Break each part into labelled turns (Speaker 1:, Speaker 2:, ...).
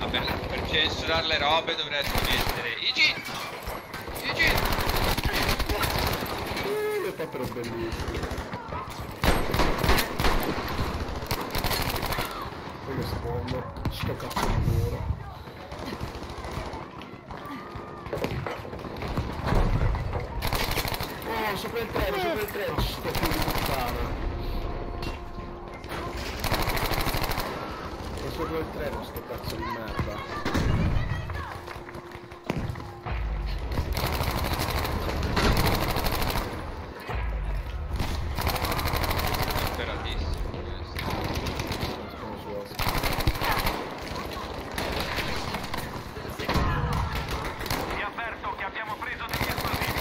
Speaker 1: Vabbè, per censurare le robe dovresti mettere Igi! Igi!
Speaker 2: Uh, le papere bellissime. Poi che sfondo. Sto cazzo di muro. Oh, sopra il treno, sopra il treno, sto figlio di puttana. È sopra il treno, sto cazzo di merda.
Speaker 1: Disperatissimo questo.
Speaker 2: Sono su Oscar.
Speaker 3: Vi avverto che abbiamo preso degli esplosivi.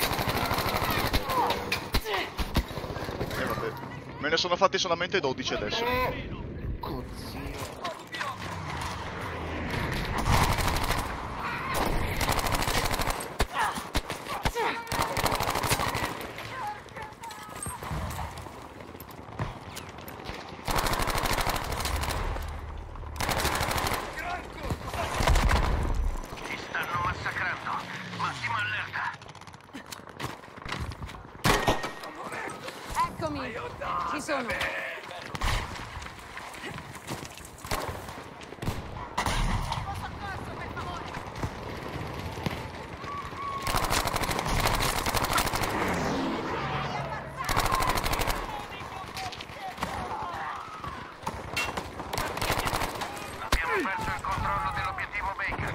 Speaker 4: Eh, vabbè. Me ne sono fatti solamente 12 adesso.
Speaker 3: Ci
Speaker 5: sono!
Speaker 3: Abbiamo perso il controllo dell'obiettivo Baker.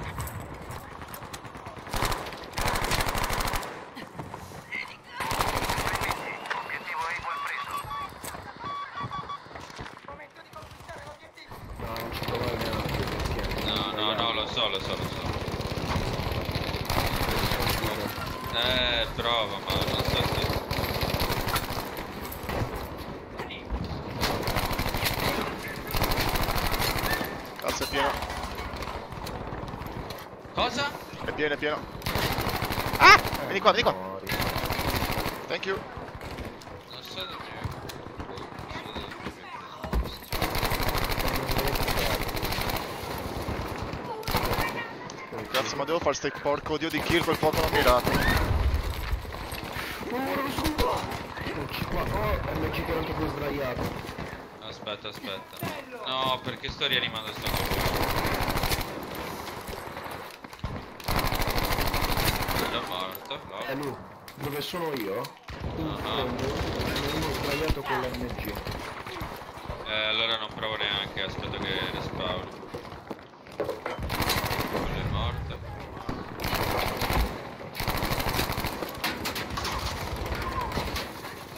Speaker 3: Benissimo, obiettivo Eagle preso.
Speaker 2: No, non ci provare neanche perché...
Speaker 1: No, no, no, lo so, lo so, lo so. Eh, prova, ma non so se...
Speaker 4: Cazzo è pieno.
Speaker 1: Cosa?
Speaker 4: È pieno, è pieno. Ah! Vieni qua, vieni qua. Thank you.
Speaker 1: Non so dove...
Speaker 4: Cazzo, ma devo fare ste porco dio di kill, quel fuoco non mirato.
Speaker 2: Non ci fa... Oh, MG 42 sdraiato.
Speaker 1: Aspetta, aspetta. No, perché sto rianimando sto È già morto, no?
Speaker 2: È lui. Dove sono io? In
Speaker 1: Ah.
Speaker 2: fondo, c'è uno sdraiato con l'MG.
Speaker 1: Eh, allora non provo neanche, aspetto che respawn. Quello è morto.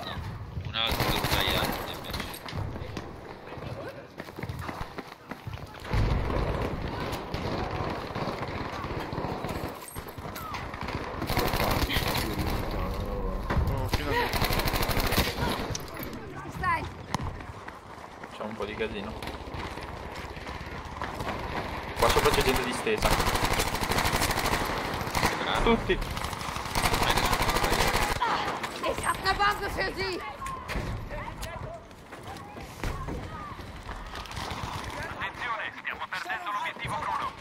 Speaker 1: No, un altro sbagliato invece.
Speaker 4: Oh, finalmente.
Speaker 5: Stai!
Speaker 6: Facciamo un po' di casino. Qua sopra c'è gente distesa. Tutti.
Speaker 5: Ich hab ne Bombe für Sie!
Speaker 3: Attenzione, stiamo perdendo l'obiettivo Bruno.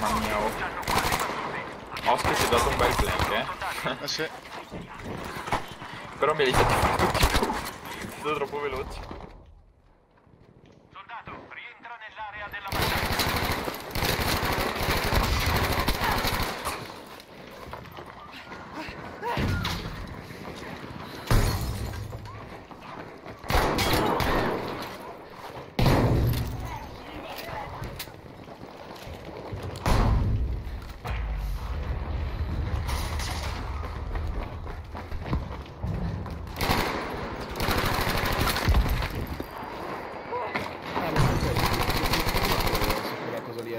Speaker 6: Mamma mia, oh.
Speaker 3: Ci.
Speaker 6: Oscar si è dato un bel flank, eh.
Speaker 4: Eh sì.
Speaker 6: Però mi hai fatti fare tutti tu. Sono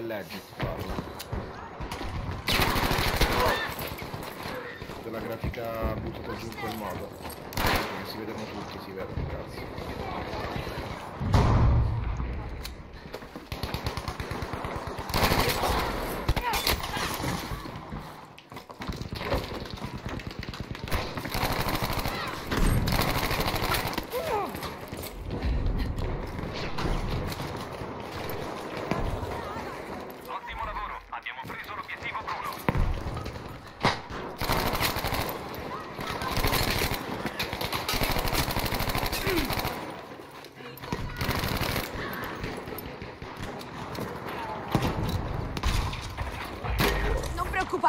Speaker 2: è legit farla. Della grafica buttata giù in quel modo. Non si vedono tutti, si vedono, cazzo.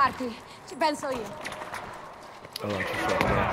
Speaker 5: Avanti, ci penso io.
Speaker 2: Allora, ci sono, eh.